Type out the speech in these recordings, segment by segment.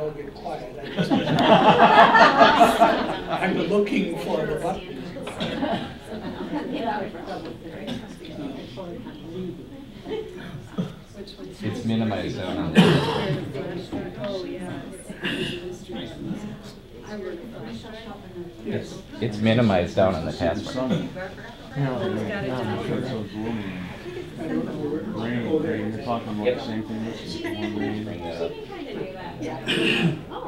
all get quiet. I just- I'm looking for the button. It's minimized down on the, Oh, yeah. it's, it's minimized down on the taskbar. I don't know where. Rain, rain, you're talking about the same thing, this is one rain. Bring that up.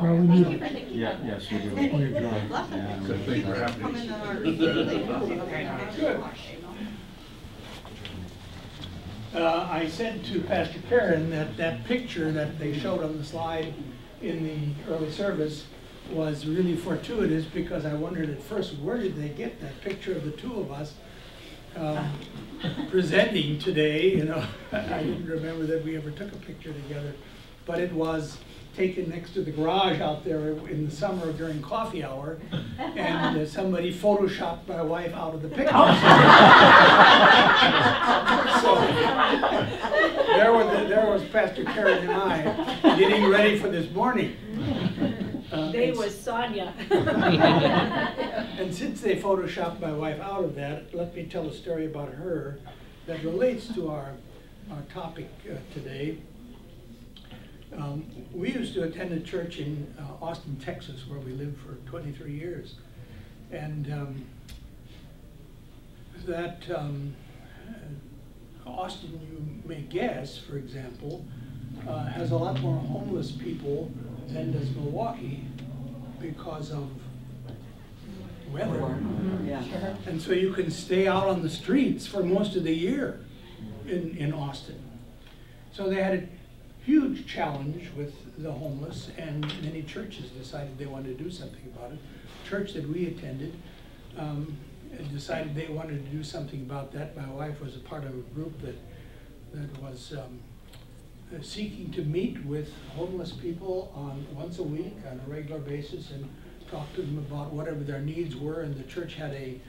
Well, we need, Yeah, yes, we do. You're dry. Yeah, Good thing we're happy. Good. Uh, I said to Pastor Karen that that picture that they showed on the slide in the early service was really fortuitous because I wondered at first, where did they get that picture of the two of us um, presenting today, you know? I didn't remember that we ever took a picture together, but it was taken next to the garage out there in the summer during coffee hour, and uh, somebody photoshopped my wife out of the picture. So, there was, there was Pastor Karen and I getting ready for this morning. Uh, They was Sonia. and since they photoshopped my wife out of that, let me tell a story about her that relates to our, our topic uh, today. Um, we used to attend a church in uh, Austin, Texas, where we lived for 23 years. And um, that um, uh, Austin, you may guess, for example, uh, has a lot more homeless people than does Milwaukee because of weather. And so you can stay out on the streets for most of the year in, in Austin. So they had a huge challenge with the homeless, and many churches decided they wanted to do something about it. Church that we attended um, decided they wanted to do something about that. My wife was a part of a group that, that was um, seeking to meet with homeless people on, once a week on a regular basis and talk to them about whatever their needs were. And the church had a,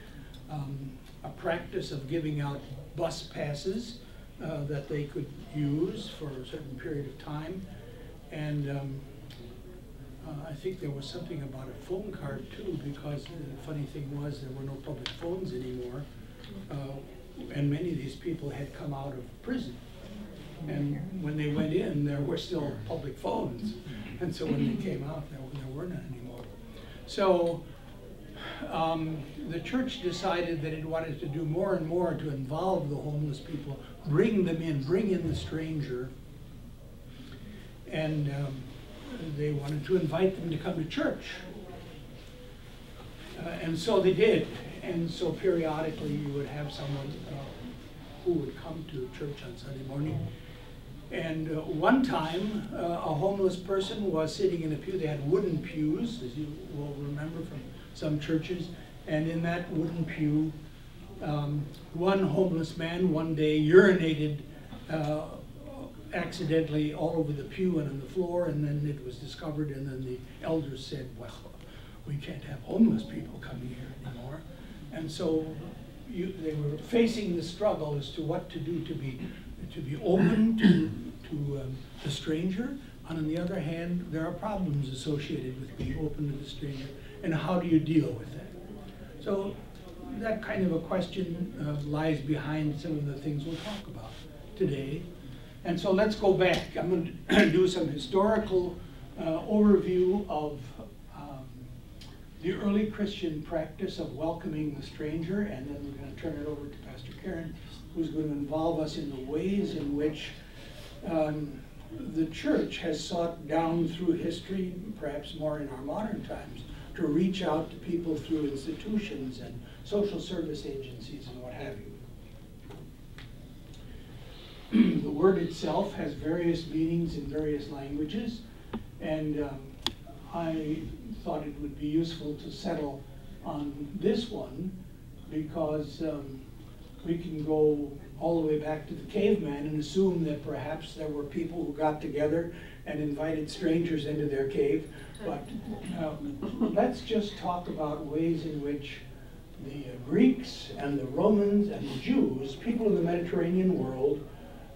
um, a practice of giving out bus passes uh, that they could use for a certain period of time. And um, uh, I think there was something about a phone card too, because the funny thing was there were no public phones anymore. Uh, and many of these people had come out of prison. And when they went in, there were still public phones. And so when they came out, there, there were none anymore. So um, the church decided that it wanted to do more and more to involve the homeless people, bring them in, bring in the stranger. And um, they wanted to invite them to come to church. Uh, and so they did. And so periodically you would have someone uh, who would come to church on Sunday morning. And uh, one time, uh, a homeless person was sitting in a pew. They had wooden pews, as you will remember from some churches. And in that wooden pew, um, one homeless man one day urinated uh, accidentally all over the pew and on the floor, and then it was discovered, and then the elders said, well, we can't have homeless people coming here anymore. And so you, they were facing the struggle as to what to do to be, to be open to, to um, the stranger. And on the other hand, there are problems associated with being open to the stranger, and how do you deal with that? So that kind of a question uh, lies behind some of the things we'll talk about today. And so let's go back. I'm going to do some historical uh, overview of um, the early Christian practice of welcoming the stranger, and then we're going to turn it over to Pastor Karen, who's going to involve us in the ways in which um, the church has sought down through history, perhaps more in our modern times, to reach out to people through institutions and social service agencies and what have you. the word itself has various meanings in various languages, and um, I thought it would be useful to settle on this one because um, we can go all the way back to the caveman and assume that perhaps there were people who got together and invited strangers into their cave. But um, let's just talk about ways in which the uh, Greeks and the Romans and the Jews, people in the Mediterranean world,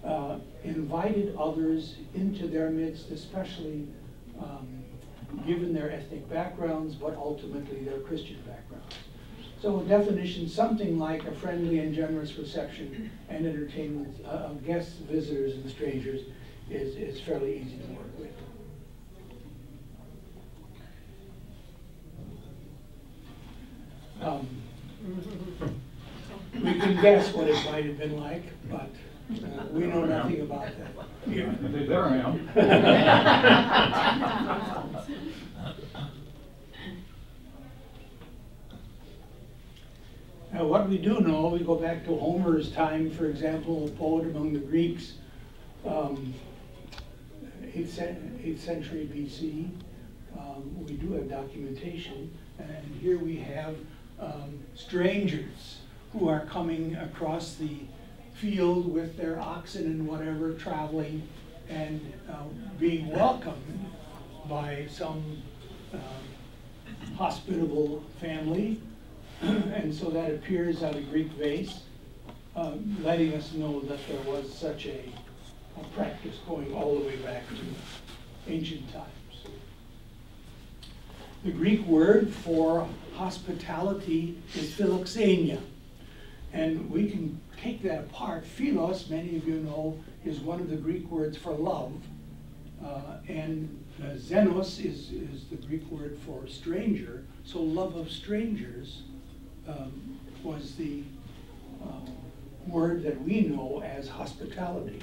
uh, invited others into their midst, especially um, given their ethnic backgrounds, but ultimately their Christian backgrounds. So a definition, something like a friendly and generous reception and entertainment uh, of guests, visitors, and strangers is, is fairly easy to work with. Um, We can guess what it might have been like, but uh, we know nothing about that. Yeah. There I am. Now, what we do know, we go back to Homer's time, for example, a poet among the Greeks, um, eighth, cen- eighth century BC. Um, we do have documentation, and here we have um, strangers who are coming across the field with their oxen and whatever, traveling and uh, being welcomed by some um, hospitable family. And so that appears on a Greek vase, um, letting us know that there was such a, a practice going all the way back to ancient times. The Greek word for hospitality is philoxenia. And we can take that apart. Philos, many of you know, is one of the Greek words for love. Uh, and uh, xenos is, is the Greek word for stranger. So love of strangers um, was the um, word that we know as hospitality.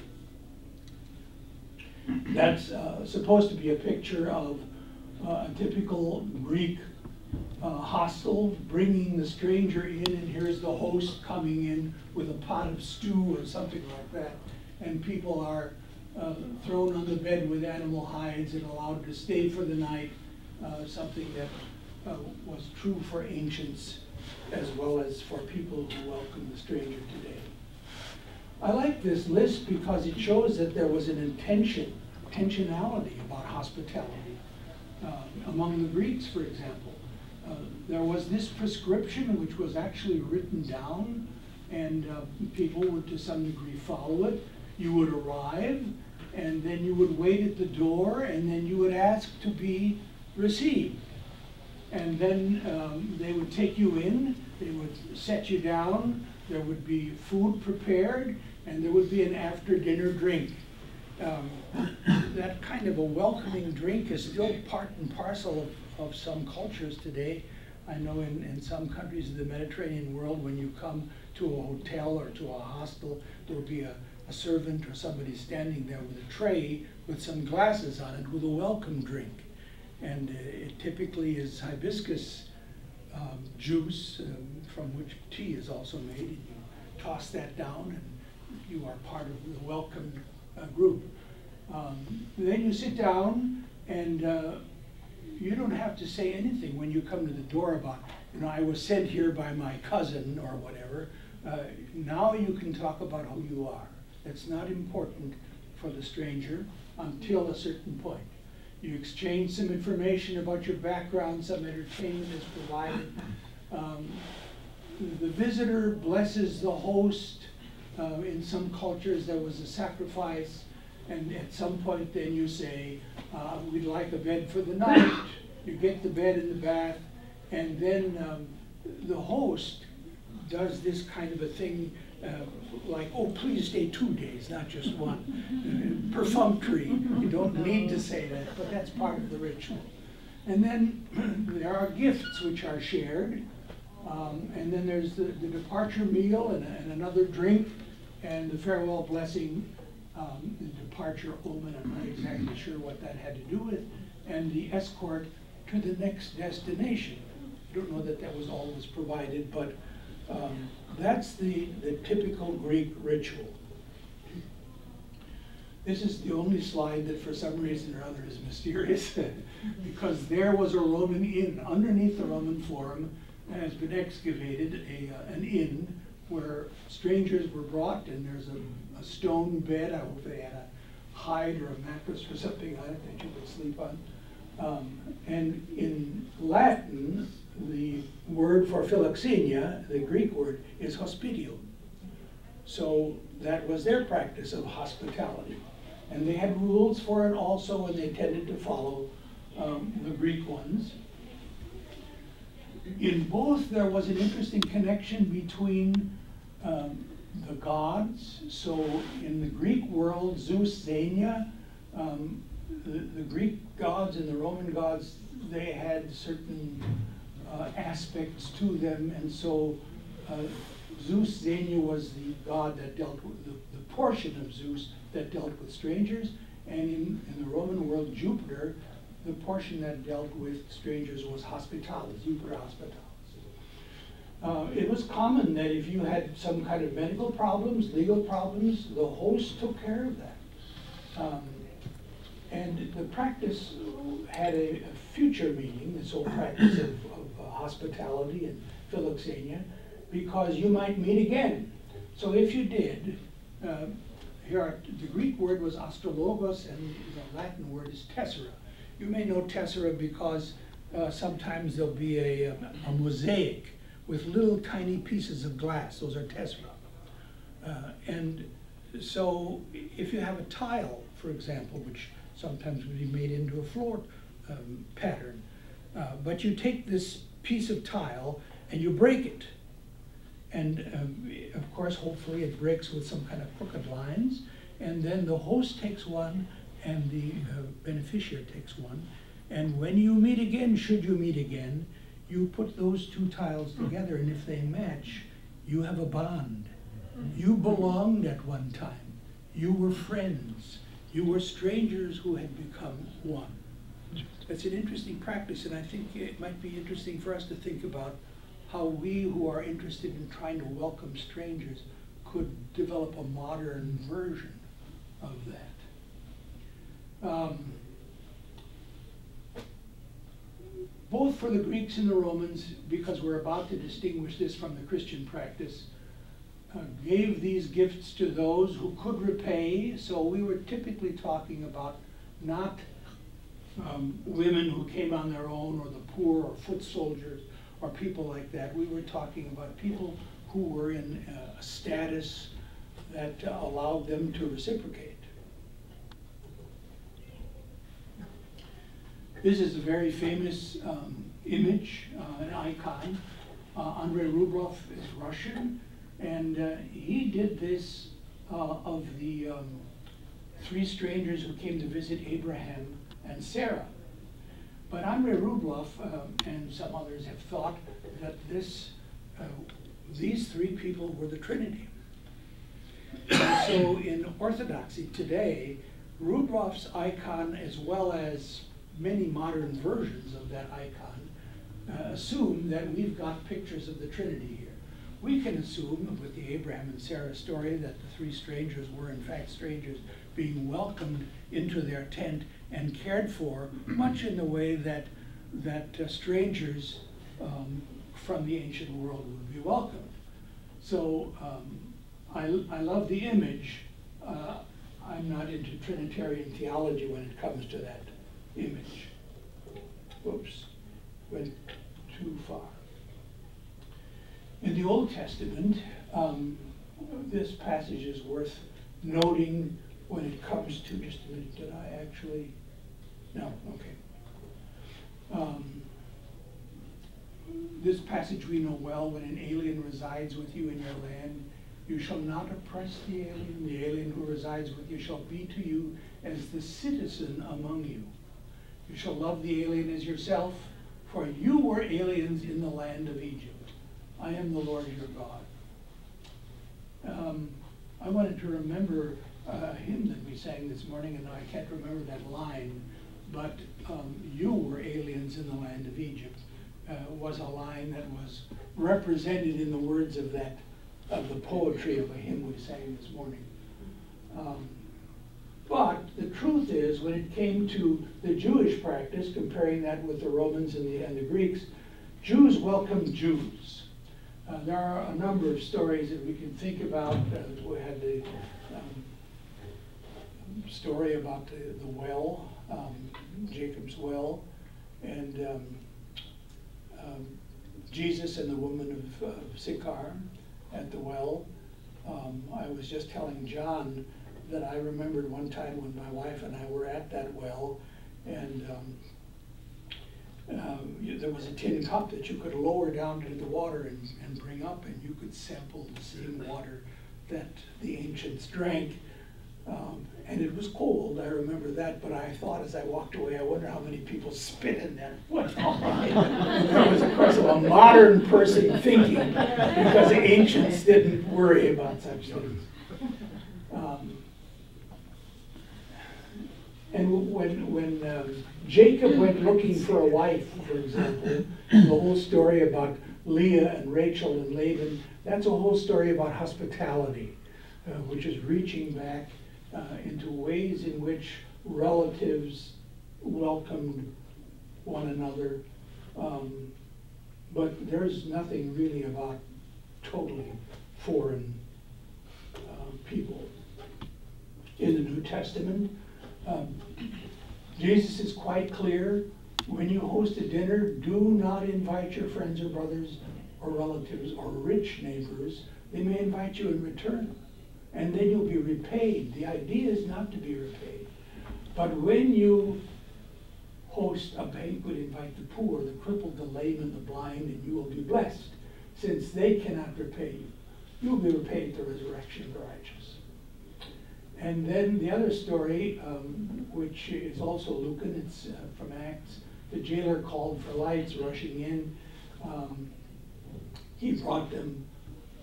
That's uh, supposed to be a picture of a typical Greek uh, hostel, bringing the stranger in, and here's the host coming in with a pot of stew or something like that. And people are uh, thrown on the bed with animal hides and allowed to stay for the night, uh, something that uh, was true for ancients as well as for people who welcome the stranger today. I like this list because it shows that there was an intention, intentionality about hospitality. Uh, among the Greeks, for example, uh, there was this prescription which was actually written down, and uh, people would to some degree follow it. You would arrive, and then you would wait at the door, and then you would ask to be received. And then um, they would take you in, they would set you down, there would be food prepared, and there would be an after dinner drink. Um, that kind of a welcoming drink is still part and parcel of, of some cultures today. I know in, in some countries of the Mediterranean world, when you come to a hotel or to a hostel, there will be a, a servant or somebody standing there with a tray with some glasses on it with a welcome drink. And uh, it typically is hibiscus um, juice um, from which tea is also made. And you toss that down and you are part of the welcome group. Um, then you sit down and uh, you don't have to say anything when you come to the door about, you know, I was sent here by my cousin or whatever. Uh, now you can talk about who you are. It's not important for the stranger until a certain point. You exchange some information about your background, some entertainment is provided. Um, the visitor blesses the host. Uh, in some cultures, there was a sacrifice, and at some point, then you say, uh, "We'd like a bed for the night." you get the bed and the bath, and then um, the host does this kind of a thing uh, like, oh, please stay two days, not just one. Perfunctory, you don't need to say that, but that's part of the ritual. And then there are gifts which are shared, um, and then there's the, the departure meal and, and, another drink, and the farewell blessing, um, the departure omen, I'm not exactly sure what that had to do with, and the escort to the next destination. I don't know that that was always provided, but um, that's the, the typical Greek ritual. This is the only slide that for some reason or other is mysterious because there was a Roman inn. Underneath the Roman Forum has been excavated a, uh, an inn where strangers were brought and there's a, a stone bed. I hope they had a hide or a mattress or something on it that you could sleep on. Um, and in Latin, the word for philoxenia, the Greek word, is hospitio. So that was their practice of hospitality. And they had rules for it also, and they tended to follow um, the Greek ones. In both, there was an interesting connection between um, the gods. So in the Greek world, Zeus, Xenia, um, the, the Greek gods and the Roman gods, they had certain uh, aspects to them, and so uh, Zeus, Xenia was the god that dealt with the, the portion of Zeus that dealt with strangers, and in, in the Roman world, Jupiter, the portion that dealt with strangers was hospitalis, Jupiter hospitalis. Uh, it was common that if you had some kind of medical problems, legal problems, the host took care of that. Um, and the practice had a, a future meaning, this whole practice of, of uh, hospitality and philoxenia, because you might meet again. So if you did, uh, here are, the Greek word was astrologos and the Latin word is tessera. You may know tessera because uh, sometimes there'll be a, a, mosaic with little tiny pieces of glass. Those are tessera. Uh, and so if you have a tile, for example, which sometimes would be made into a floor um, pattern, uh, but you take this piece of tile and you break it. And um, of course, hopefully it breaks with some kind of crooked lines. And then the host takes one and the uh, beneficiary takes one. And when you meet again, should you meet again, you put those two tiles together, and if they match, you have a bond. You belonged at one time. You were friends. You were strangers who had become one. That's an interesting practice, and I think it might be interesting for us to think about how we who are interested in trying to welcome strangers could develop a modern version of that. Um, both for the Greeks and the Romans, because we're about to distinguish this from the Christian practice, uh, gave these gifts to those who could repay. So we were typically talking about not um, women who came on their own, or the poor, or foot soldiers, or people like that. We were talking about people who were in a status that uh, allowed them to reciprocate. This is a very famous um, image, uh, an icon. Uh, Andrei Rublev is Russian, and uh, he did this uh, of the um, three strangers who came to visit Abraham and Sarah. But Andrei Rublev um, and some others have thought that this, uh, these three people were the Trinity. So in Orthodoxy today, Rublev's icon, as well as many modern versions of that icon, uh, assume that we've got pictures of the Trinity here. We can assume with the Abraham and Sarah story that the three strangers were in fact strangers being welcomed into their tent and cared for, much in the way that, that uh, strangers um, from the ancient world would be welcomed. So um, I, I love the image. Uh, I'm not into Trinitarian theology when it comes to that image. Whoops, went too far. In the Old Testament, um, this passage is worth noting when it comes to, just a minute, did I actually, no, okay. Um, this passage we know well, when an alien resides with you in your land, you shall not oppress the alien. The alien who resides with you shall be to you as the citizen among you. You shall love the alien as yourself, for you were aliens in the land of Egypt. I am the Lord your God. Um, I wanted to remember a hymn that we sang this morning, and I can't remember that line, but um, you were aliens in the land of Egypt uh, was a line that was represented in the words of that, of the poetry of a hymn we sang this morning. Um, but the truth is, when it came to the Jewish practice, comparing that with the Romans and the, and the Greeks, Jews welcomed Jews. Uh, there are a number of stories that we can think about. Uh, we had the um, story about the, the well, um, Jacob's well, and um, um, Jesus and the woman of, of Sychar at the well. Um, I was just telling John that I remembered one time when my wife and I were at that well, and um, you- there was a tin cup that you could lower down into the water and, and bring up, and you could sample the same water that the ancients drank. Um, and it was cold, I remember that, but I thought as I walked away, I wonder how many people spit in that. That was, of course, a modern person thinking, because the ancients didn't worry about such things. Um, And when, when um, Jacob went looking for a wife, for example, the whole story about Leah and Rachel and Laban, that's a whole story about hospitality, uh, which is reaching back uh, into ways in which relatives welcomed one another. Um, But there's nothing really about totally foreign uh, people. In the New Testament, um, Jesus is quite clear, when you host a dinner, do not invite your friends or brothers or relatives or rich neighbors. They may invite you in return, and then you'll be repaid. The idea is not to be repaid. But when you host a banquet, invite the poor, the crippled, the lame, and the blind, and you will be blessed, since they cannot repay you. You will be repaid at the resurrection of the righteous. And then the other story, um, which is also Lucan, it's uh, from Acts, the jailer called for lights, rushing in. Um, he brought them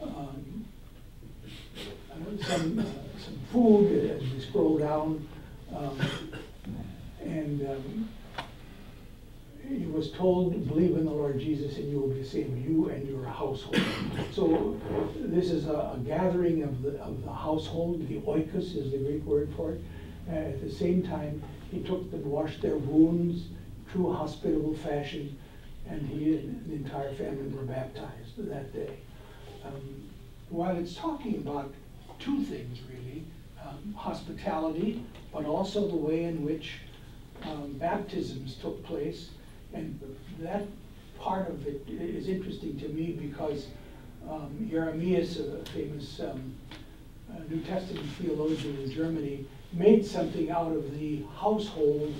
um, some, uh, some food as we scroll down. Um, and um, he was told, believe in the Lord Jesus and you will be saved, you and your household. So this is a, a gathering of the, of the household, the oikos is the Greek word for it. Uh, at the same time, he took them, washed their wounds, true hospitable fashion, and he and the entire family were baptized that day. Um, while it's talking about two things really, um, hospitality, but also the way in which um, baptisms took place. And that part of it is interesting to me because um, Jeremias, a famous um, New Testament theologian in Germany, made something out of the household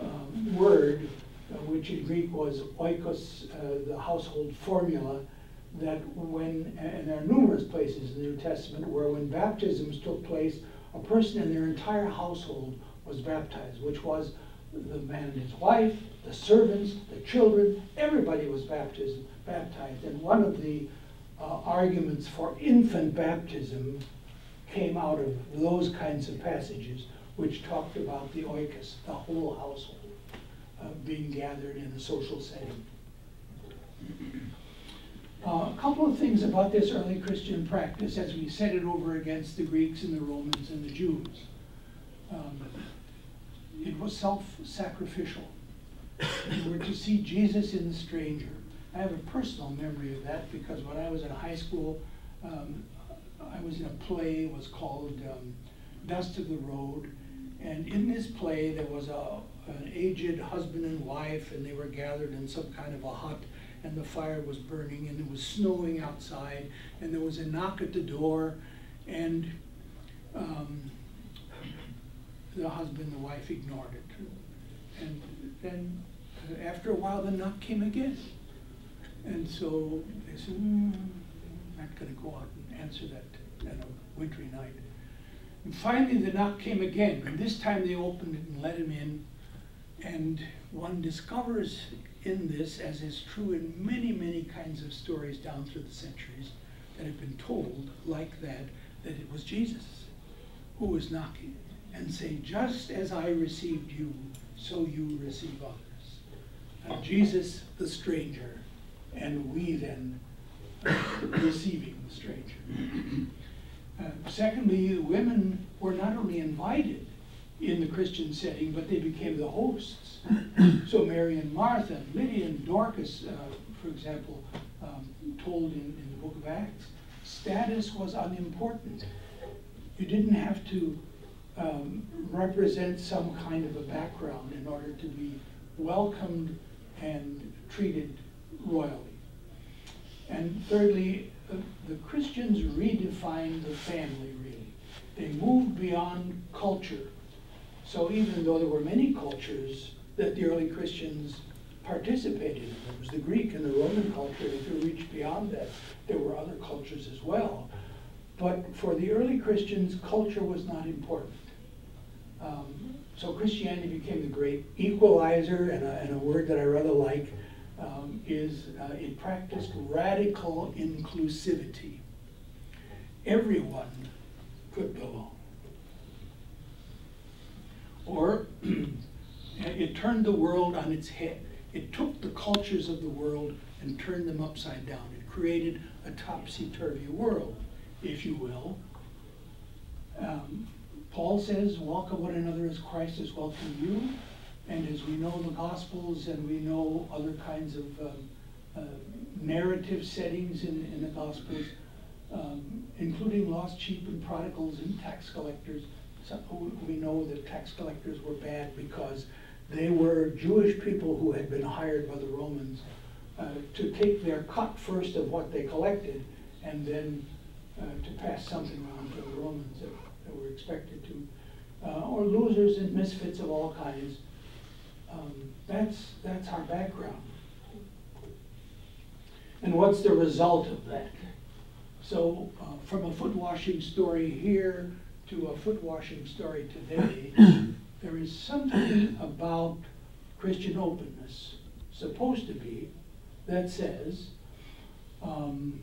um, word, uh, which in Greek was oikos, uh, the household formula, that when, and there are numerous places in the New Testament where when baptisms took place, a person in their entire household was baptized, which was the man and his wife, the servants, the children, everybody was baptism, baptized. And one of the uh, arguments for infant baptism came out of those kinds of passages which talked about the oikos, the whole household, uh, being gathered in a social setting. Uh, a couple of things about this early Christian practice as we set it over against the Greeks and the Romans and the Jews. Um, it was self-sacrificial. Were to see Jesus in the stranger. I have a personal memory of that because when I was in high school, um, I was in a play, it was called um, Dust of the Road. And in this play, there was a, an aged husband and wife, and they were gathered in some kind of a hut, and the fire was burning, and it was snowing outside, and there was a knock at the door, and um, the husband and the wife ignored it. And then after a while, the knock came again. And so they said, mm, not going to go out and answer that on a wintry night. And finally, the knock came again, and this time they opened it and let him in. And one discovers in this, as is true in many, many kinds of stories down through the centuries that have been told like that, that it was Jesus who was knocking and say, just as I received you, so you receive others. Jesus, the stranger, and we then receiving the stranger. Uh, secondly, women were not only invited in the Christian setting, but they became the hosts. so Mary and Martha, Lydia and Dorcas, uh, for example, um, told in, in the book of Acts, status was unimportant. You didn't have to um, represent some kind of a background in order to be welcomed and treated royally. And thirdly, the Christians redefined the family, really. They moved beyond culture. So even though there were many cultures that the early Christians participated in. There was the Greek and the Roman culture, if you reach beyond that, there were other cultures as well. But for the early Christians, culture was not important. Um, so Christianity became the great equalizer, and a, and a word that I rather like um, is uh, it practiced radical inclusivity. Everyone could belong. Or it turned the world on its head. It took the cultures of the world and turned them upside down. It created a topsy-turvy world, if you will. Um, Paul says, welcome one another as Christ has welcomed you. And as we know the Gospels and we know other kinds of um, uh, narrative settings in, in the Gospels, um, including lost sheep and prodigals and tax collectors, so we know that tax collectors were bad because they were Jewish people who had been hired by the Romans uh, to take their cut first of what they collected and then uh, to pass something on to the Romans were expected to. Uh, or losers and misfits of all kinds. Um, that's, that's our background. And what's the result of that? So uh, from a foot washing story here to a foot washing story today, there is something about Christian openness, supposed to be, that says um,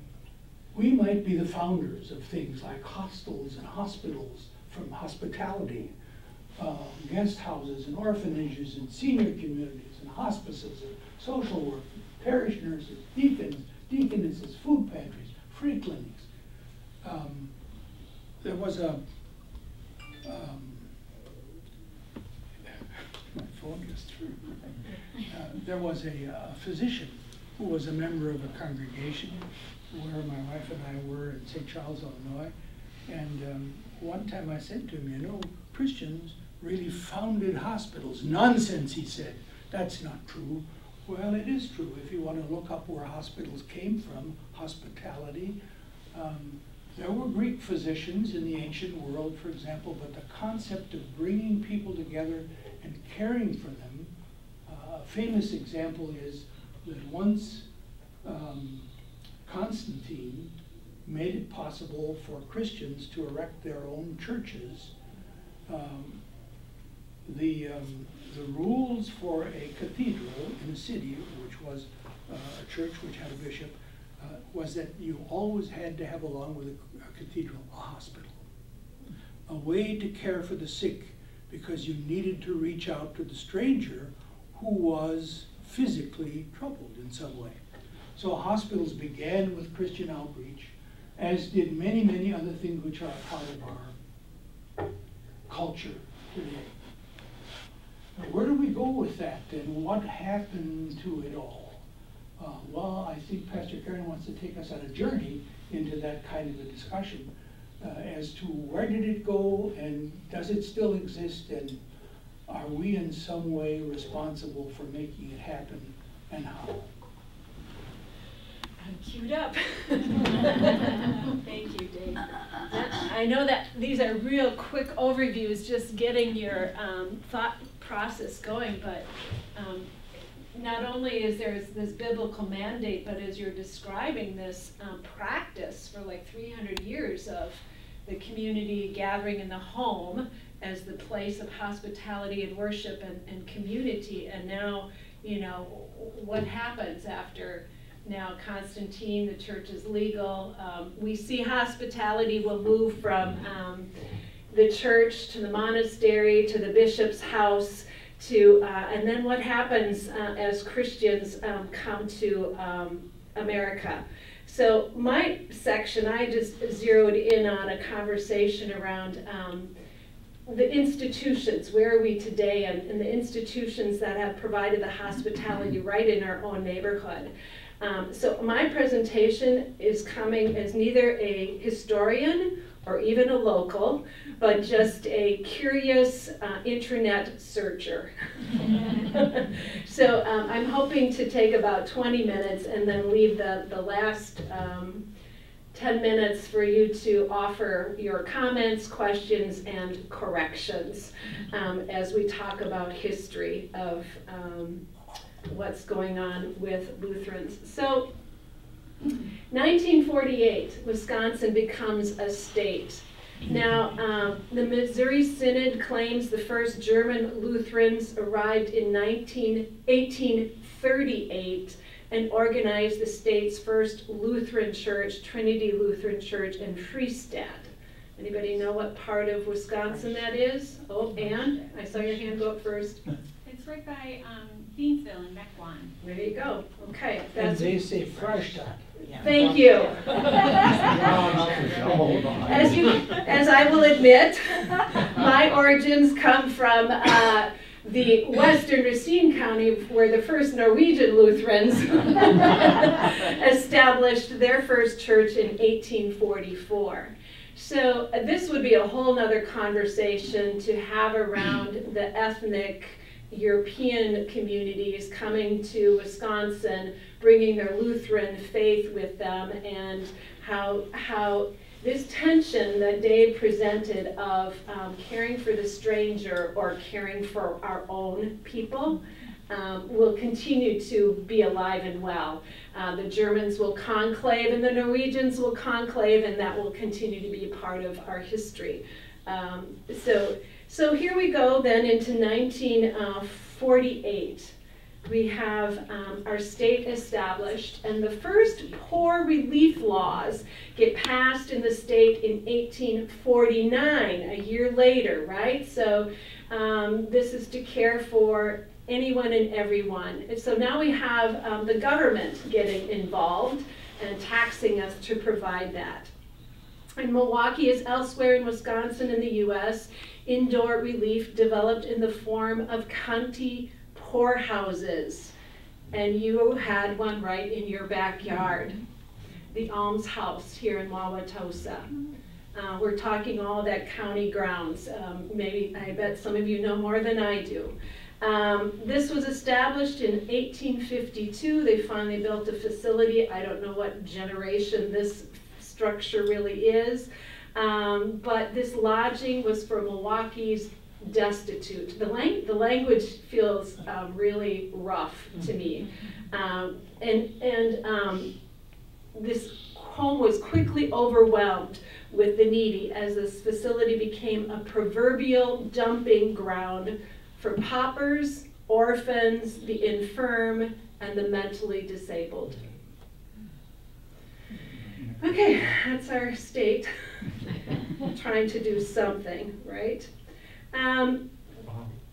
we might be the founders of things like hostels and hospitals from hospitality, uh, guest houses and orphanages and senior communities and hospices and social work, parish nurses, deacons, deaconesses, food pantries, free clinics. Um, there was a um, my phone just threw. Uh, there was a uh, physician who was a member of a congregation where my wife and I were in St. Charles, Illinois. And um, one time I said to him, you know, Christians really founded hospitals. Nonsense, he said. That's not true. Well, it is true. If you want to look up where hospitals came from, hospitality, um, there were Greek physicians in the ancient world, for example, but the concept of bringing people together and caring for them, uh, a famous example is that once um, Constantine made it possible for Christians to erect their own churches, um, the, um, the rules for a cathedral in a city, which was uh, a church which had a bishop, uh, was that you always had to have along with a, a cathedral a hospital, a way to care for the sick, because you needed to reach out to the stranger who was physically troubled in some way. So hospitals began with Christian outreach, as did many, many other things which are part of our culture today. Now, where do we go with that and what happened to it all? Uh, well, I think Pastor Karen wants to take us on a journey into that kind of a discussion uh, as to where did it go and does it still exist and are we in some way responsible for making it happen and how? I'm queued up. Thank you, Dave. I know that these are real quick overviews, just getting your um, thought process going, but um, not only is there this biblical mandate, but as you're describing this um, practice for like 300 years of the community gathering in the home as the place of hospitality and worship and, and community, and now, you know, what happens after now Constantine, the church is legal. Um, we see hospitality will move from um, the church to the monastery to the bishop's house to, uh, and then what happens uh, as Christians um, come to um, America. So my section, I just zeroed in on a conversation around um, the institutions, where are we today, and, and, the institutions that have provided the hospitality right in our own neighborhood. Um, so my presentation is coming as neither a historian or even a local, but just a curious uh, internet searcher. so um, I'm hoping to take about 20 minutes and then leave the, the last um, 10 minutes for you to offer your comments, questions, and corrections um, as we talk about history of um, what's going on with Lutherans. So 1948, Wisconsin becomes a state. Now, um, the Missouri Synod claims the first German Lutherans arrived in 19, 1838 and organized the state's first Lutheran church, Trinity Lutheran Church in Freistadt. Anybody know what part of Wisconsin that is? Oh, Ann, I saw your hand go up first. It's right by, um, Thiensville and Mequon. There you go. Okay, And that's, they say Freistadt. thank you. As you, as I will admit, my origins come from uh, the western Racine County, where the first Norwegian Lutherans established their first church in 1844. So uh, this would be a whole nother conversation to have around the ethnic European communities coming to Wisconsin, bringing their Lutheran faith with them, and how how this tension that Dave presented of um, caring for the stranger or caring for our own people um, will continue to be alive and well. Uh, the Germans will conclave and the Norwegians will conclave, and that will continue to be part of our history. Um, so, so here we go then into 1948 we have um, our state established, and the first poor relief laws get passed in the state in 1849, a year later, right? So um, this is to care for anyone and everyone. And so now we have um, the government getting involved and taxing us to provide that. In Milwaukee, as elsewhere in Wisconsin and the U.S., indoor relief developed in the form of county poorhouses. And you had one right in your backyard, the Alms House here in Wauwatosa. Uh, we're talking all that county grounds. Um, maybe, I bet some of you know more than I do. Um, this was established in 1852. They finally built a facility. I don't know what generation this structure really is. Um, but this lodging was for Milwaukee's destitute. The, lang- the language feels um, really rough to me. Um, and and um, this home was quickly overwhelmed with the needy as this facility became a proverbial dumping ground for paupers, orphans, the infirm, and the mentally disabled. Okay, that's our state trying to do something, right? Um,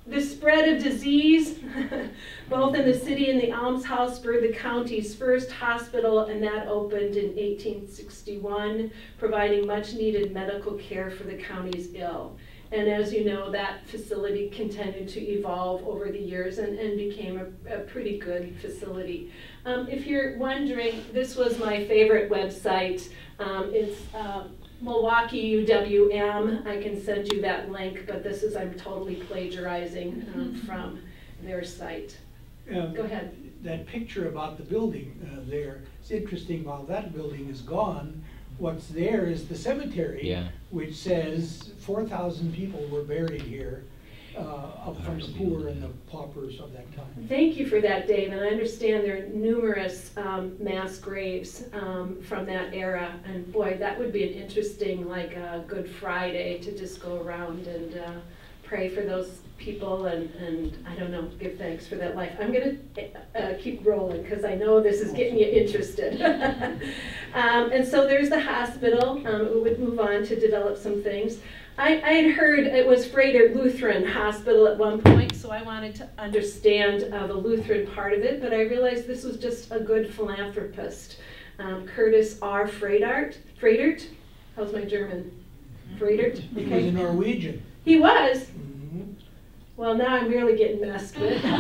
the spread of disease, both in the city and the almshouse, spurred the county's first hospital, and that opened in 1861, providing much needed medical care for the county's ill. And as you know, that facility continued to evolve over the years and, and became a, a pretty good facility. Um, if you're wondering, this was my favorite website. Um, it's uh, Milwaukee UWM. I can send you that link, but this is, I'm totally plagiarizing um, from their site. Um, Go ahead. That picture about the building uh, there, it's interesting, while that building is gone, what's there is the cemetery. Yeah. Which says four thousand people were buried here, uh, up from the poor and the paupers of that time. Thank you for that, Dave, and I understand there are numerous um, mass graves um, from that era, and boy, that would be an interesting, like, uh, Good Friday to just go around and uh, pray for those people and, and, I don't know, give thanks for that life. I'm gonna uh, keep rolling, because I know this is getting you interested. Um, And so there's the hospital, um, we would move on to develop some things. I, I had heard it was Frederick Lutheran Hospital at one point, so I wanted to understand uh, the Lutheran part of it, but I realized this was just a good philanthropist. Um, Curtis R. Freidart, Freidert? how's my German? Freidart, He was a. Norwegian. He was, Mhm. well, now I'm really getting messed with.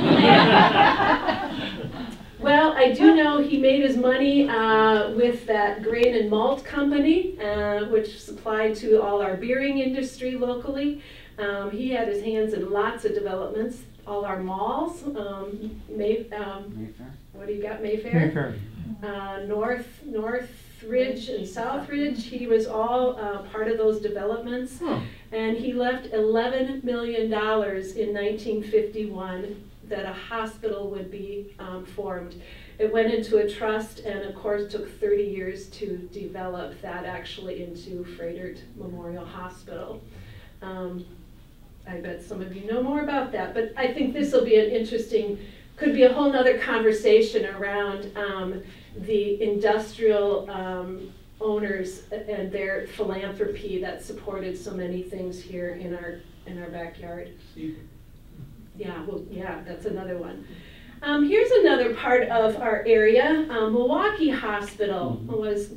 Well, I do know he made his money uh, with that grain and malt company, uh, which supplied to all our beering industry locally. Um, he had his hands in lots of developments, all our malls, um, May, um, Mayfair? what do you got, Mayfair? Uh, North, North Ridge and South Ridge, he was all uh, part of those developments. And he left eleven million dollars in nineteen fifty-one that a hospital would be um, formed. It went into a trust and of course took 30 years to develop that actually into Froedtert Memorial Hospital. Um, I bet some of you know more about that, but I think this will be an interesting, could be a whole nother conversation around um, the industrial um, owners and their philanthropy that supported so many things here in our in our backyard. Yeah, well, yeah, that's another one. Um, here's another part of our area. Um, Milwaukee Hospital was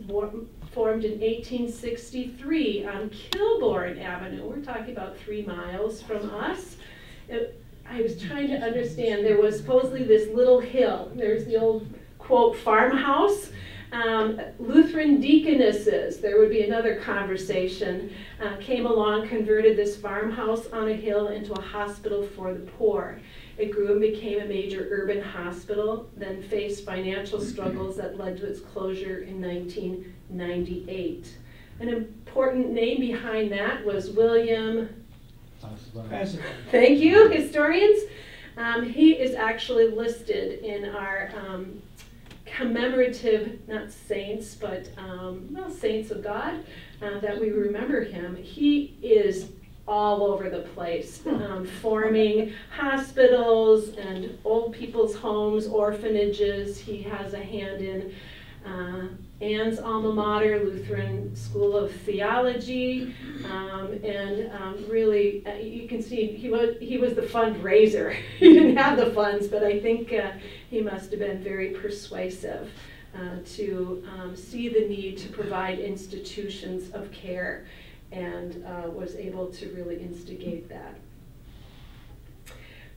formed in 1863 on Kilbourn Avenue. We're talking about three miles from us. It, I was trying to understand, there was supposedly this little hill. There's the old quote farmhouse. Um, Lutheran deaconesses, there would be another conversation, uh, came along, converted this farmhouse on a hill into a hospital for the poor. It grew and became a major urban hospital, then faced financial struggles that led to its closure in 1998. An important name behind that was William Thank you, historians. Um, he is actually listed in our um, commemorative, not saints, but um, well, saints of God, uh, that we remember him. He is all over the place, um, forming hospitals and old people's homes, orphanages. He has a hand in uh, Anne's alma mater, Lutheran School of Theology, um, and um, really, uh, you can see he was he was the fundraiser. he didn't have the funds, but I think uh, he must have been very persuasive uh, to um, see the need to provide institutions of care, and uh, was able to really instigate that.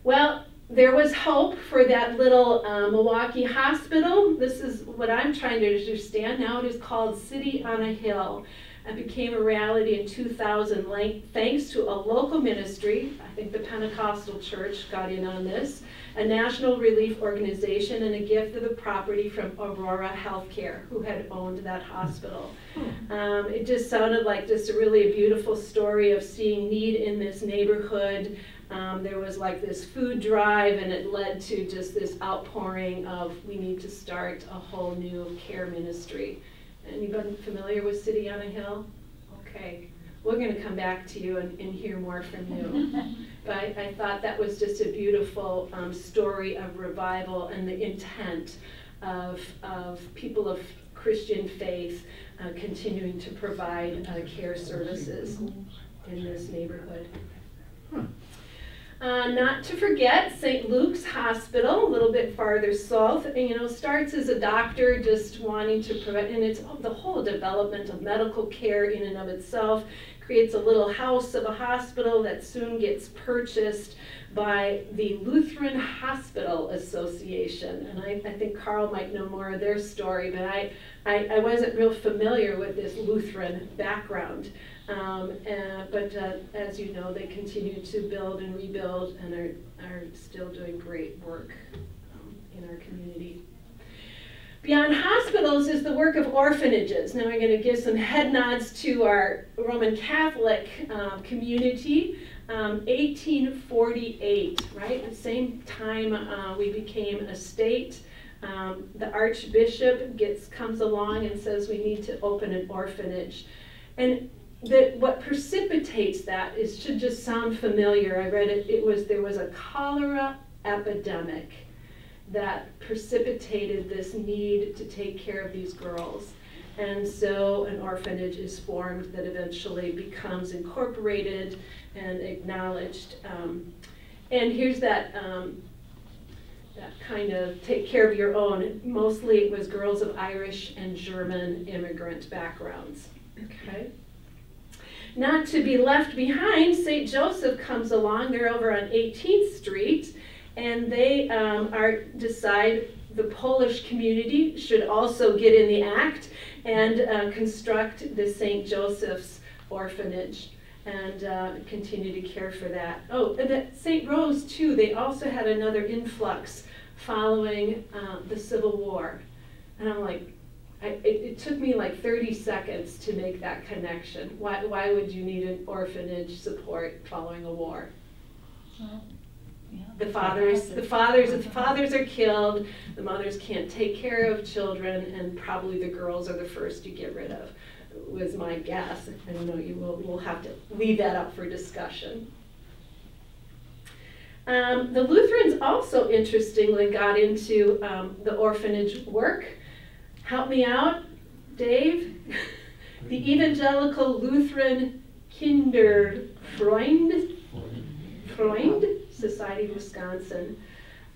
Well, there was hope for that little uh, Milwaukee hospital. This is what I'm trying to understand. Now it is called City on a Hill. It became a reality in 2000 thanks to a local ministry. I think the Pentecostal Church got in on this, a national relief organization, and a gift of the property from Aurora Healthcare, who had owned that hospital. Um, it just sounded like just a really beautiful story of seeing need in this neighborhood. Um, there was like this food drive, and it led to just this outpouring of we need to start a whole new care ministry. Anybody familiar with City on a Hill? Okay, we're going to come back to you and, and hear more from you. but I, I, thought that was just a beautiful um, story of revival and the intent of, of people of Christian faith uh, continuing to provide uh, care services in this neighborhood. Uh, not to forget St. Luke's Hospital, a little bit farther south. You know, starts as a doctor just wanting to provide, and it's the whole development of medical care in and of itself creates a little house of a hospital that soon gets purchased by the Lutheran Hospital Association. And I, I think Carl might know more of their story, but I, I, I wasn't real familiar with this Lutheran background. Um, and, but uh, as you know, they continue to build and rebuild and are, are still doing great work um, in our community. Beyond hospitals is the work of orphanages. Now I'm going to give some head nods to our Roman Catholic um, community. 1848, um, right? The same time uh, we became a state. Um, the Archbishop gets comes along and says we need to open an orphanage. And that what precipitates that is should just sound familiar. I read it. It was there was a cholera epidemic that precipitated this need to take care of these girls. And so an orphanage is formed that eventually becomes incorporated and acknowledged. Um, and here's that, um, that kind of take care of your own. Mostly it was girls of Irish and German immigrant backgrounds. Okay. Not to be left behind, St. Joseph comes along. They're over on 18th Street, and they um, are decide the Polish community should also get in the act and uh, construct the St. Joseph's orphanage and uh, continue to care for that. Oh, and at St. Rose, too, they also had another influx following uh, the Civil War. And I'm like, I, it, it, took me like 30 seconds to make that connection. Why, why would you need an orphanage support following a war? Well, the fathers, the fathers, the fathers are killed, the mothers can't take care of children, and probably the girls are the first you get rid of, was my guess. I don't know, you will, we'll have to leave that up for discussion. Um, the Lutherans also interestingly got into um, the orphanage work. Help me out, Dave. the Evangelical Lutheran Kinderfreund, Freund Society of Wisconsin.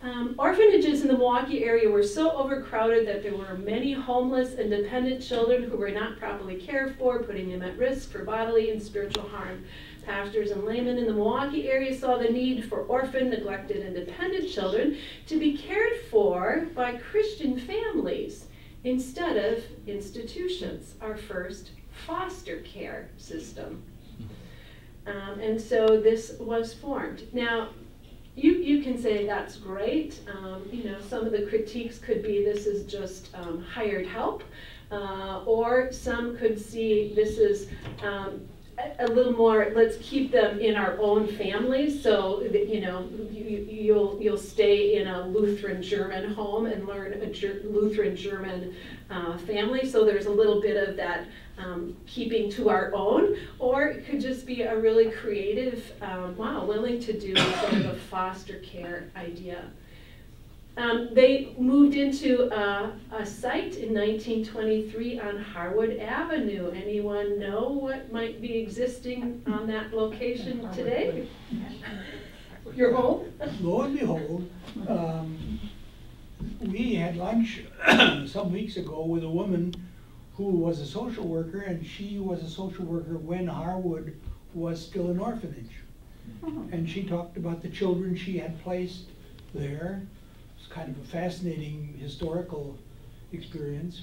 Um, orphanages in the Milwaukee area were so overcrowded that there were many homeless and dependent children who were not properly cared for, putting them at risk for bodily and spiritual harm. Pastors and laymen in the Milwaukee area saw the need for orphan, neglected, and dependent children to be cared for by Christian families instead of institutions, our first foster care system. Um, and so this was formed. Now, you, you can say that's great. Um, you know, some of the critiques could be this is just um, hired help, uh, or some could see this is um, a, little more. Let's keep them in our own families, so that, you know you, you'll you'll stay in a Lutheran German home and learn a Ger Lutheran German uh, family. So there's a little bit of that um, keeping to our own, or it could just be a really creative, um, wow, willing to do sort of a foster care idea. Um, they moved into a, a, site in 1923 on Harwood Avenue. Anyone know what might be existing on that location today? Your home? Lo and behold, um, we had lunch some weeks ago with a woman who was a social worker, and she was a social worker when Harwood was still an orphanage. And she talked about the children she had placed there. It's kind of a fascinating historical experience.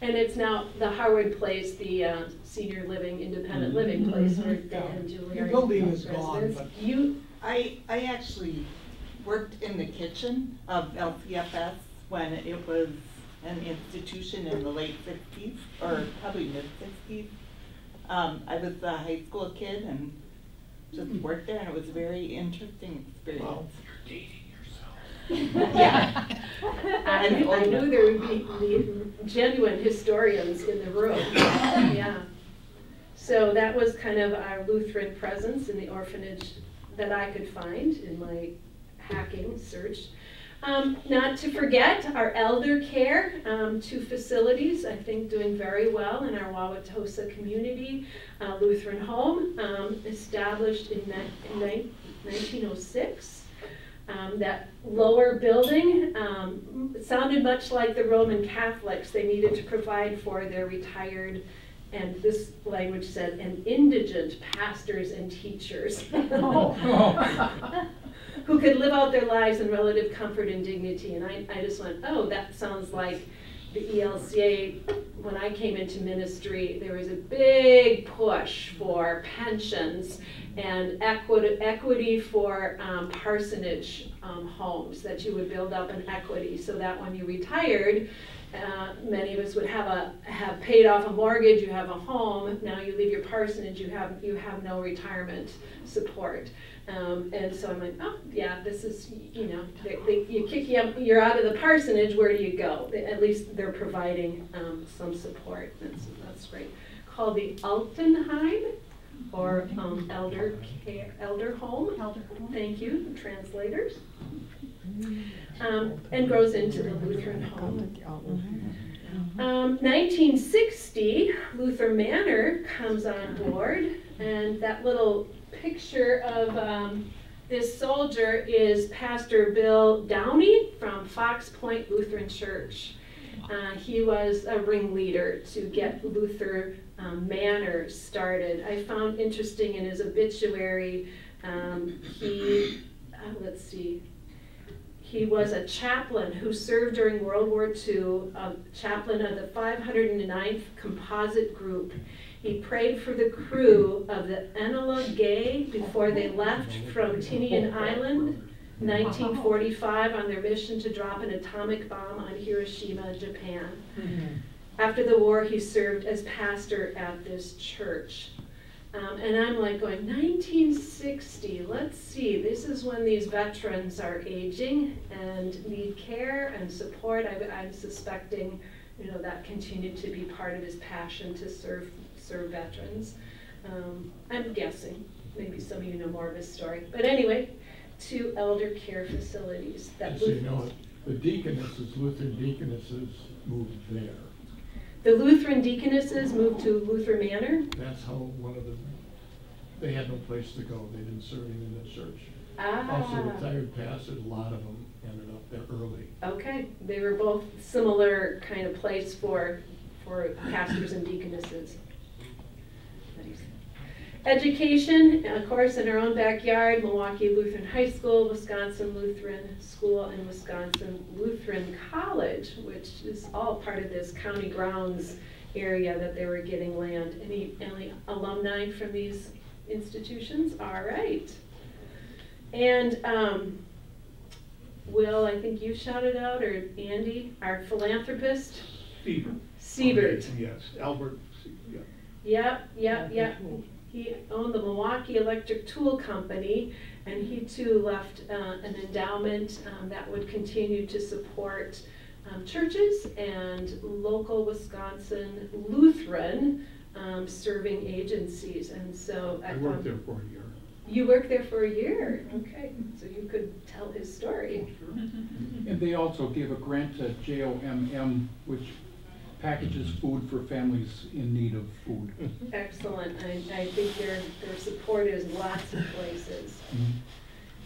And it's now the Harwood Place, the uh, senior living, independent living place where Dan and Julie The are building is gone, residents. but You, I, I actually worked in the kitchen of LCFS when it was an institution in the late sixties, or probably mid sixties. Um, I was a high school kid and just worked there, and it was a very interesting experience. Wow. Yeah. I knew, I knew there would be the genuine historians in the room, yeah. So that was kind of our Lutheran presence in the orphanage that I could find in my hacking search. Um, not to forget our elder care, um, two facilities, I think doing very well in our Wauwatosa community. Uh, Lutheran Home, um, established in, in 1906. Um, that lower building um, sounded much like the Roman Catholics. They needed to provide for their retired, and this language said, and indigent pastors and teachers. who could live out their lives in relative comfort and dignity. And I, I just went, oh, that sounds like the ELCA. When I came into ministry, there was a big push for pensions and equity, equity for um, parsonage um, homes, that you would build up an equity so that when you retired, uh, many of us would have a have paid off a mortgage. You have a home. Now you leave your parsonage. You have you have no retirement support. Um, and so I'm like, oh yeah, this is you know they, they, you kick you up. You're out of the parsonage. Where do you go? At least they're providing um, some support. That's that's great. Called the Altenheim or um, elder care, elder home. Elder home. Thank you, translators. Um, and grows into the Lutheran home. Um, 1960, Luther Manor comes on board, and that little picture of um, this soldier is Pastor Bill Downey from Fox Point Lutheran Church. Uh, he was a ringleader to get Luther um, Manor started. I found interesting in his obituary, um, he, uh, let's see, he was a chaplain who served during World War II, a chaplain of the 509th Composite Group. He prayed for the crew of the Enola Gay before they left from Tinian Island, 1945, on their mission to drop an atomic bomb on Hiroshima, Japan. Mm-hmm. After the war, he served as pastor at this church. Um, and I'm like going, 1960, let's see, this is when these veterans are aging and need care and support. I, I'm suspecting, you know, that continued to be part of his passion to serve, serve veterans. Um, I'm guessing, maybe some of you know more of his story. But anyway, two elder care facilities that so you know, the deaconesses, Lutheran deaconesses moved there. The Lutheran deaconesses moved to Luther Manor. That's how one of the, they had no place to go, they didn't serve in the church. Ah. Also retired pastors, a lot of them ended up there early. Okay, they were both similar kind of place for, for pastors and deaconesses. Education, of course, in our own backyard, Milwaukee Lutheran High School, Wisconsin Lutheran School, and Wisconsin Lutheran College, which is all part of this county grounds area that they were getting land. Any, any alumni from these institutions? All right. And, um, Will, I think you shouted out, or Andy, our philanthropist, Siebert. Siebert. Yes, Albert, yeah. Yep, yep, yep. He owned the Milwaukee Electric Tool Company, and he too left uh, an endowment um, that would continue to support um, churches and local Wisconsin Lutheran um, serving agencies. And so I found- worked there for a year. You worked there for a year. Okay, so you could tell his story. And they also gave a grant to JOMM, which packages food for families in need of food. Excellent. I, I think their, their support is lots of places.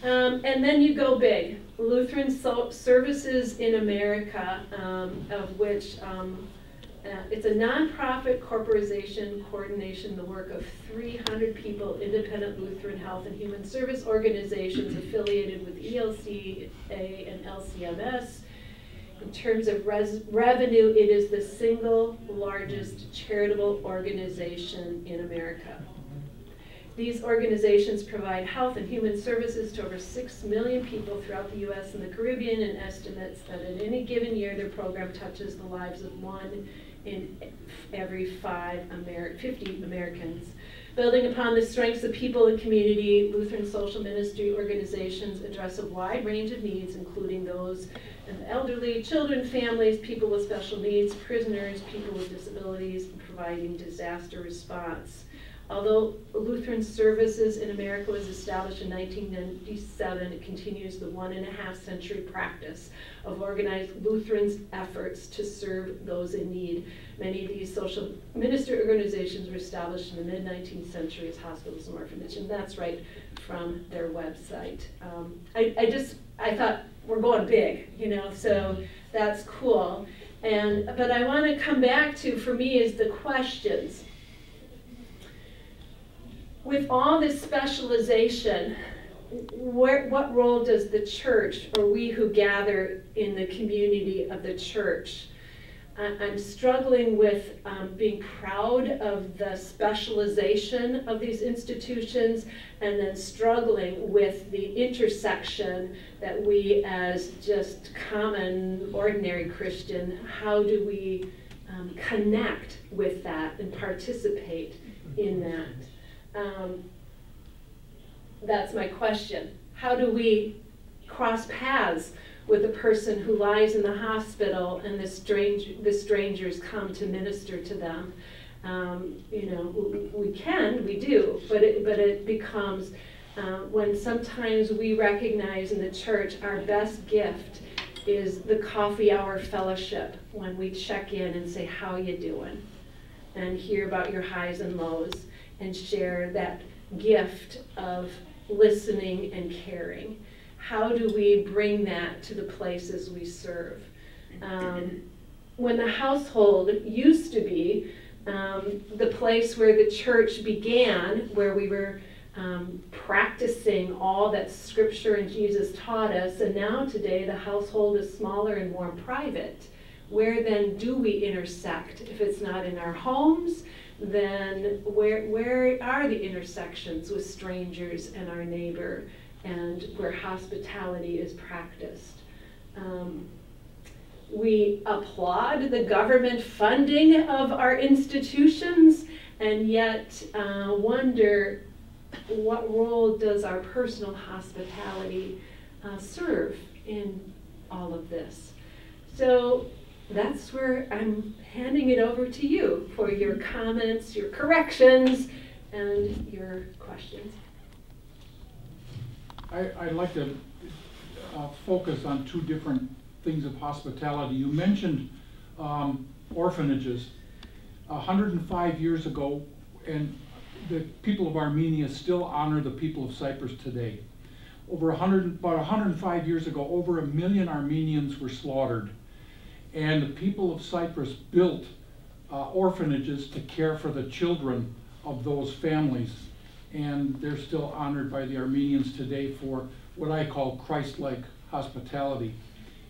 Um, and then you go big. Lutheran so- Services in America, um, of which um, uh, it's a nonprofit corporation coordination, the work of 300 people, independent Lutheran health and human service organizations affiliated with ELCA and LCMS. In terms of revenue, it is the single largest charitable organization in America. These organizations provide health and human services to over 6 million people throughout the U.S. and the Caribbean, and estimates that in any given year, their program touches the lives of one in every five Ameri- 50 Americans. Building upon the strengths of people and community, Lutheran social ministry organizations address a wide range of needs, including those of the elderly, children, families, people with special needs, prisoners, people with disabilities, and providing disaster response. Although Lutheran Services in America was established in 1997, it continues the one and a half century practice of organized Lutherans' efforts to serve those in need. Many of these social ministry organizations were established in the mid-19th century as hospitals and orphanages, and that's right from their website. Um, I, I just, I thought, we're going big, you know, so that's cool. And, but I want to come back to, for me, is the questions with all this specialization, what role does the church, or we who gather in the community of the church, I- I'm struggling with um, being proud of the specialization of these institutions and then struggling with the intersection that we as just common, ordinary Christian, how do we um, connect with that and participate in that? Um, that's my question. How do we cross paths with a person who lies in the hospital and the strange, the strangers come to minister to them? Um, you know, we can, we do, but it, but it becomes uh, when sometimes we recognize in the church our best gift is the coffee hour fellowship when we check in and say, "How you doing?" and hear about your highs and lows and share that gift of listening and caring. How do we bring that to the places we serve? Um, when the household used to be um, the place where the church began, where we were um, practicing all that Scripture and Jesus taught us, and now today the household is smaller and more private. Where then do we intersect? If it's not in our homes, then where, where are the intersections with strangers and our neighbor and where hospitality is practiced? Um, we applaud the government funding of our institutions and yet uh, wonder what role does our personal hospitality uh, serve in all of this? So that's where I'm handing it over to you for your comments, your corrections, and your questions. I, I'd like to uh, focus on two different things of hospitality. You mentioned um, orphanages. A hundred and five years ago, and the people of Armenia still honor the people of Cyprus today. Over a hundred, about hundred and five years ago, over a million Armenians were slaughtered. And the people of Cyprus built uh, orphanages to care for the children of those families. And they're still honored by the Armenians today for what I call Christ-like hospitality.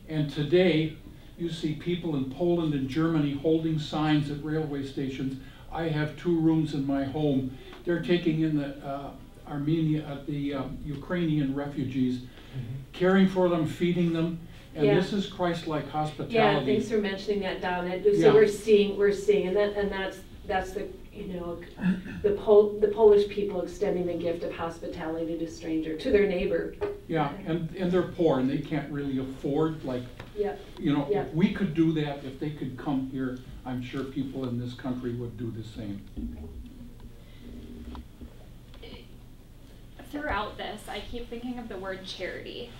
And today, you see people in Poland and Germany holding signs at railway stations. I have two rooms in my home. They're taking in the uh, Armenia, uh, the um, Ukrainian refugees, caring for them, feeding them, and Yeah. this is Christ-like hospitality. Yeah, thanks for mentioning that, Don. It- Yeah. So we're seeing, we're seeing, and that, and that's, that's the, you know, the Pol, the Polish people extending the gift of hospitality to a stranger, to their neighbor. Yeah, and, and they're poor and they can't really afford, like, Yeah, you know, Yeah. if we could do that, if they could come here, I'm sure people in this country would do the same. throughout this, I keep thinking of the word charity.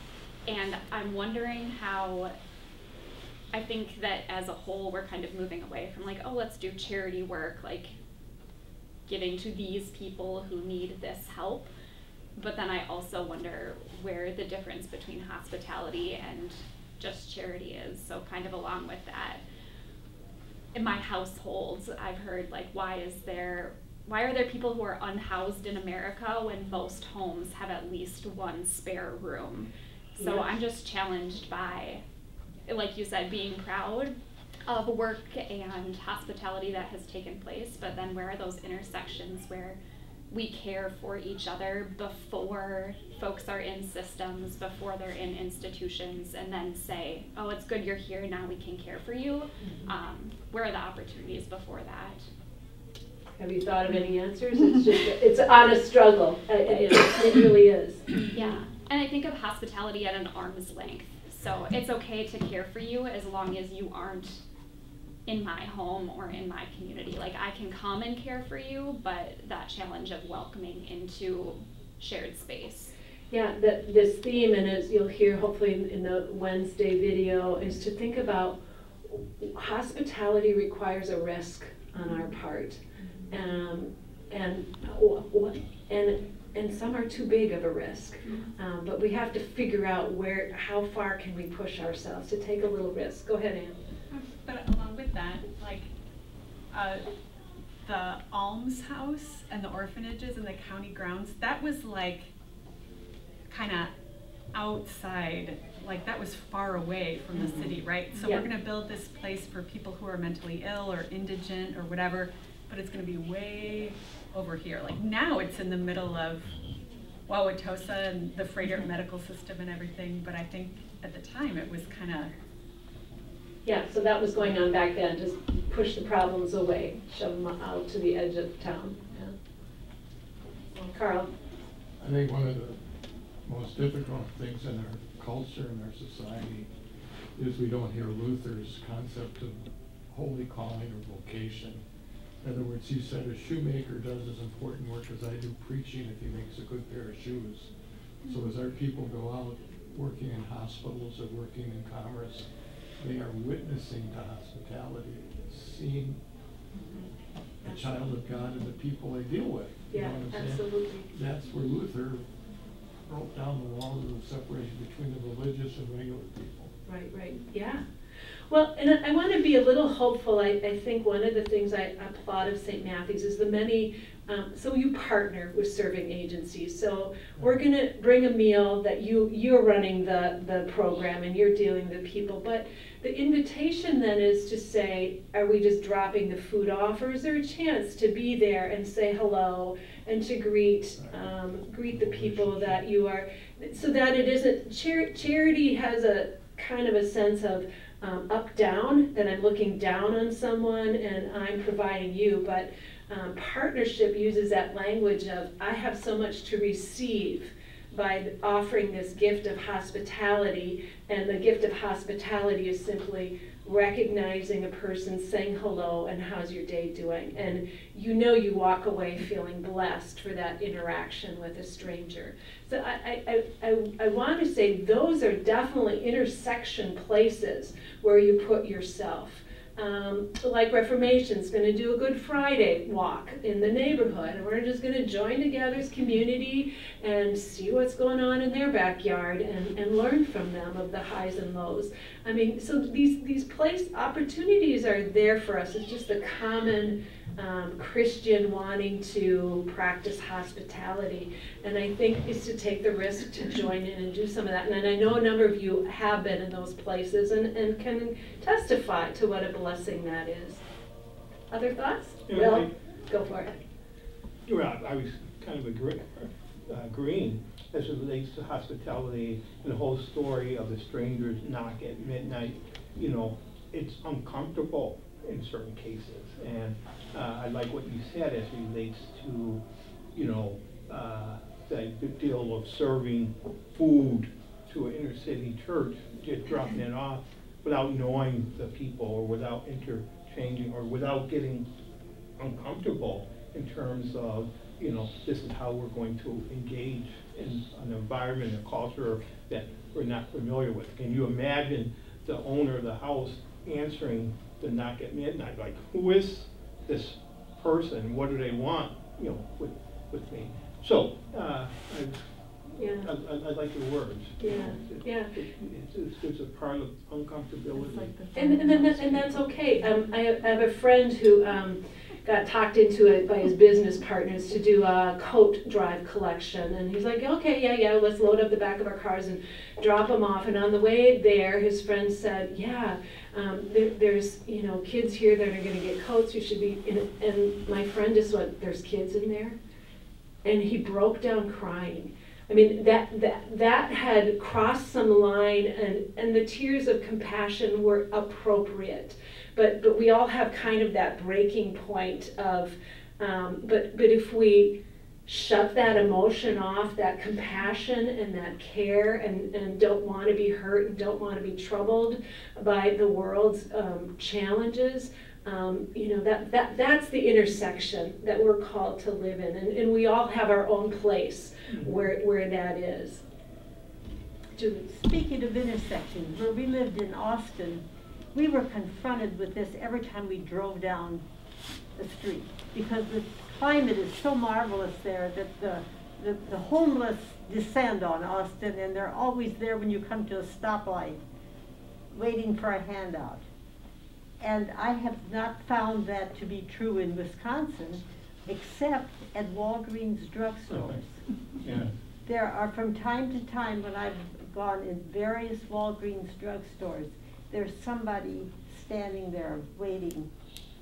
And I'm wondering how I think that as a whole, we're kind of moving away from like, oh, let's do charity work, like giving to these people who need this help. But then I also wonder where the difference between hospitality and just charity is. So, kind of along with that, in my households, I've heard like, why is there, why are there people who are unhoused in America when most homes have at least one spare room? So Yeah. I'm just challenged by, like you said, being proud of work and hospitality that has taken place, but then where are those intersections where we care for each other before folks are in systems, before they're in institutions, and then say, oh, it's good you're here, now we can care for you. Um, where are the opportunities before that? have you thought of any answers? It's just, it's an honest struggle, it is, it really is. Yeah, and I think of hospitality at an arm's length. So it's okay to care for you as long as you aren't in my home or in my community. Like I can come and care for you, but that challenge of welcoming into shared space. Yeah, that, this theme, and as you'll hear hopefully in- the Wednesday video, is to think about hospitality requires a risk on our part. Um, and, wh- and, and some are too big of a risk. Um, but we have to figure out where, how far can we push ourselves to take a little risk. Go ahead, Anne. But along with that, like, uh, the almshouse and the orphanages and the county grounds, that was like kinda outside, like that was far away from the city, right? So Yeah. we're gonna build this place for people who are mentally ill or indigent or whatever, but it's gonna be way over here. Like now it's in the middle of Wauwatosa and the Froedtert mm-hmm. medical system and everything, but I think at the time it was kinda Yeah, so that was going on back then, just push the problems away, shove them out to the edge of town. Yeah. Carl? I think one of the most difficult things in our culture and our society is we don't hear Luther's concept of holy calling or vocation. In other words, he said a shoemaker does as important work as I do preaching if he makes a good pair of shoes. So as our people go out working in hospitals or working in commerce, they are witnessing to hospitality, seeing the child of God and the people they deal with. Yeah, what I'm saying? absolutely. That's where Luther broke down the walls of the separation between the religious and regular people. Right, right, yeah. Well, and I, I want to be a little hopeful. I, I think one of the things I applaud of St. Matthew's is the many, um, so you partner with serving agencies. So we're going to bring a meal that you, you're running the, the program and you're dealing with people. But the invitation then is to say, are we just dropping the food off or is there a chance to be there and say hello and to greet, um, greet the people that you are, so that it isn't, char- charity has a kind of a sense of um, up down, that I'm looking down on someone and I'm providing you, but um, partnership uses that language of, I have so much to receive by offering this gift of hospitality, and the gift of hospitality is simply recognizing a person, saying hello, and how's your day doing? And you know you walk away feeling blessed for that interaction with a stranger. So I, I, I, I want to say those are definitely intersection places where you put yourself. Um, like Reformation's going to do a Good Friday walk in the neighborhood, and we're just going to join together as community and see what's going on in their backyard and, and learn from them of the highs and lows. I mean, so these these place opportunities are there for us. It's just a common um, Christian wanting to practice hospitality, and I think is to take the risk to join in and do some of that. And I know a number of you have been in those places and, and can testify to what a blessing that is. Other thoughts? Bill, I- go for it. You Well, I was kind of agree, uh, agreeing as it relates to hospitality and the whole story of the strangers knock at midnight. You know, it's uncomfortable in certain cases. And uh, I like what you said as it relates to, you know, uh, the the deal of serving food to an inner city church, just dropping it off without knowing the people or without interchanging or without getting uncomfortable in terms of, you know, this is how we're going to engage in an environment, a culture that we're not familiar with. Can you imagine the owner of the house answering the knock at midnight, like, who is this person? What do they want, you know, with, with me? So, uh, I, Yeah. I, I I like your words. Yeah, It- yeah. it- It's, it's, it's a part of uncomfortability. And, and then, that- and that's okay. Um, I have, I have a friend who, um, got talked into it by his business partners to do a coat drive collection. And he's like, okay, yeah, yeah, let's load up the back of our cars and drop them off. And on the way there, his friend said, yeah, um, there, there's, you know, kids here that are gonna get coats, you should be, and, and my friend just went, there's kids in there? And he broke down crying. I mean, that, that, that had crossed some line and, and the tears of compassion were appropriate. But, but we all have kind of that breaking point of, um, but, but if we shut that emotion off, that compassion and that care and, and don't want to be hurt and don't want to be troubled by the world's um, challenges, um, you know, that, that, that's the intersection that we're called to live in. And, and we all have our own place where, where that is. Julie? Speaking of intersections, where we lived in Austin, we were confronted with this every time we drove down the street. Because the climate is so marvelous there that the, the, the homeless descend on Austin and they're always there when you come to a stoplight, waiting for a handout. And I have not found that to be true in Wisconsin, except at Walgreens drugstores. Yeah. There are, from time to time, when I've gone in various Walgreens drugstores, there's somebody standing there waiting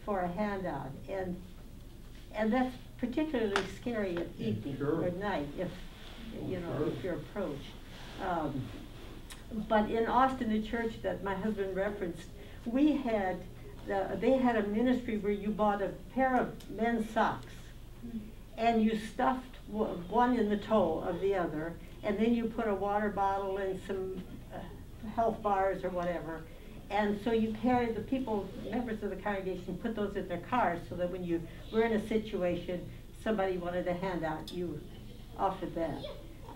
for a handout. And, and that's particularly scary at evening sure. or night, if, you know, Sure. if you're approached. Um, But in Austin, the church that my husband referenced, we had, the- they had a ministry where you bought a pair of men's socks and you stuffed one in the toe of the other, and then you put a water bottle and some uh, health bars or whatever. And so you carried, the people, members of the congregation, put those in their cars so that when you were in a situation, somebody wanted a handout, you offered that.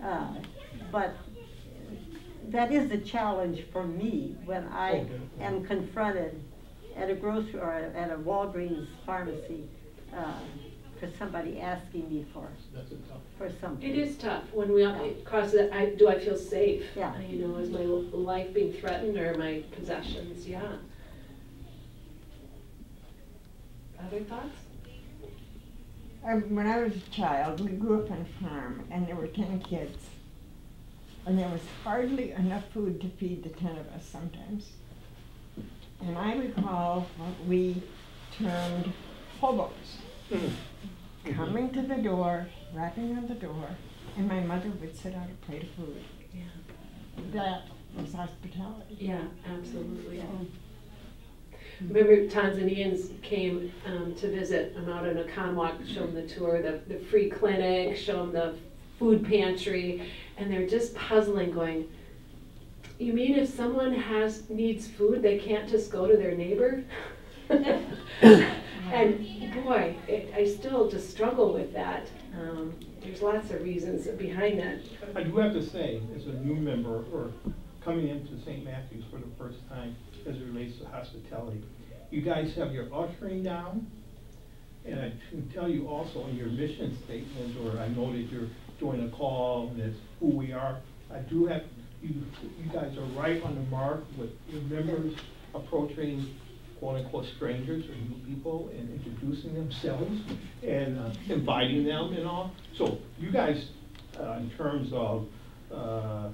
Uh, But that is a challenge for me when I Okay. am confronted at a grocery, or at a Walgreens pharmacy, uh, for somebody asking me for, That's tough. for something. It is tough when we all cross that, I, do I feel safe? Yeah. You know, is my life being threatened or my possessions, yeah. Other thoughts? Um, when I was a child, we grew up on a farm, and there were ten kids. And there was hardly enough food to feed the ten of us sometimes. And I recall what we termed hobos, coming to the door, rapping on the door, and my mother would set out a plate of food. Yeah. That was hospitality. Yeah, absolutely. Yeah. Remember Tanzanians came um, to visit, I'm out on a Conwalk, show them the tour, the, the free clinic, show them the food pantry, and they're just puzzling, going, you mean if someone has, needs food, they can't just go to their neighbor? And boy, it, I still just struggle with that. Um, there's lots of reasons behind that. I do have to say, as a new member or coming into St. Matthew's for the first time as it relates to hospitality, you guys have your ushering down. And I can tell you also in your mission statement, or I noted you're doing a call it's who we are. I do have, you, you guys are right on the mark with your members approaching quote unquote strangers or new people and introducing themselves and uh, inviting them and all. So you guys, uh, in terms of uh,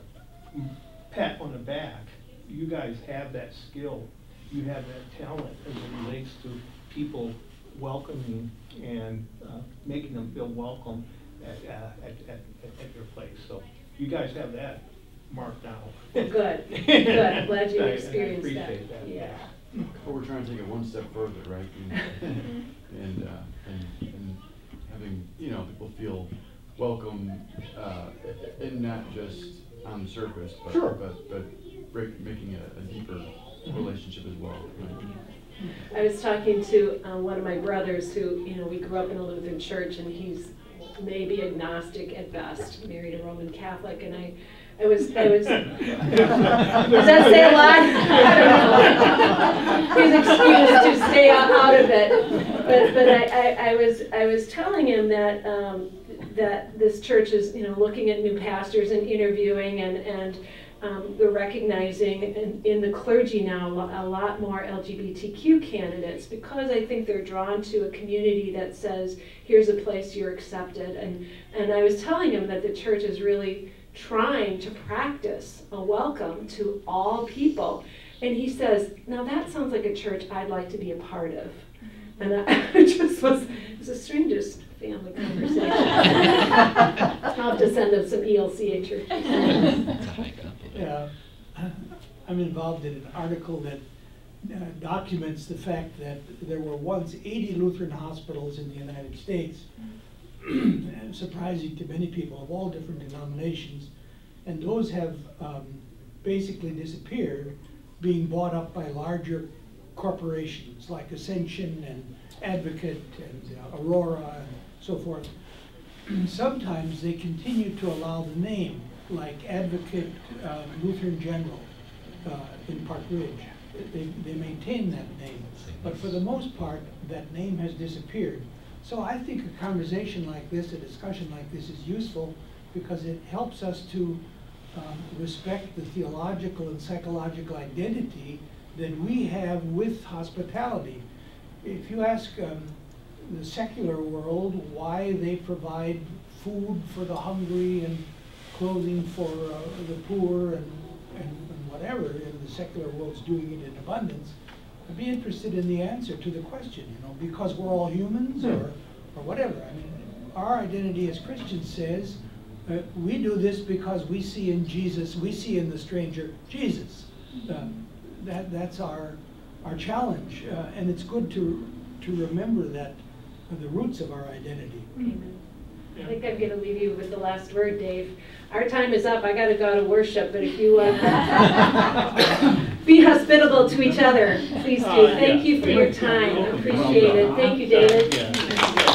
pat on the back, you guys have that skill. You have that talent as it relates to people welcoming and uh, making them feel welcome at, uh, at, at, at your place. So you guys have that marked out. Well, good, good. I'm glad you I- I experienced that. appreciate that. Yeah. But we're trying to take it one step further, right? And, and, uh, and, and having, you know, people feel welcome, uh, and not just on the surface, but, Sure. but, but break, making a, a deeper relationship as well. right? I was talking to uh, one of my brothers who, you know, we grew up in a Lutheran church and he's maybe agnostic at best, married a Roman Catholic, and I, I was, I was, does that say a lot? I don't know. His excuse to stay out out of it. But, but I, I, I was, I was telling him that, um, that this church is, you know, looking at new pastors and interviewing and, and um, we're recognizing in, in the clergy now a lot more LGBTQ candidates because I think they're drawn to a community that says, here's a place you're accepted. And, and I was telling him that the church is really trying to practice a welcome to all people. And he says, now that sounds like a church I'd like to be a part of. And I just was, it was the strangest family conversation. I'll have to send him some ELCA churches. Yeah, I'm involved in an article that uh, documents the fact that there were once 80 Lutheran hospitals in the United States, and surprising to many people of all different denominations, and those have um, basically disappeared, being bought up by larger corporations like Ascension and Advocate and uh, Aurora and so forth. Sometimes they continue to allow the name, like Advocate uh, Lutheran General uh, in Park Ridge. They, they maintain that name, but for the most part, that name has disappeared. So I think a conversation like this, a discussion like this is useful because it helps us to um, respect the theological and psychological identity that we have with hospitality. If you ask um, the secular world why they provide food for the hungry and clothing for uh, the poor and, and, and whatever, and the secular world's doing it in abundance, I'd be interested in the answer to the question, you know, because we're all humans or, or whatever. I mean, our identity as Christians says, uh, we do this because we see in Jesus, we see in the stranger Jesus. Uh, that, that's our, our challenge, uh, and it's good to, to remember that, uh, the roots of our identity. Amen. I think I'm gonna leave you with the last word, Dave. Our time is up, I gotta go to worship, but if you, uh, be hospitable to each other, please do. Uh, Thank yeah. you for your time, appreciate it. Thank you, David. Yeah.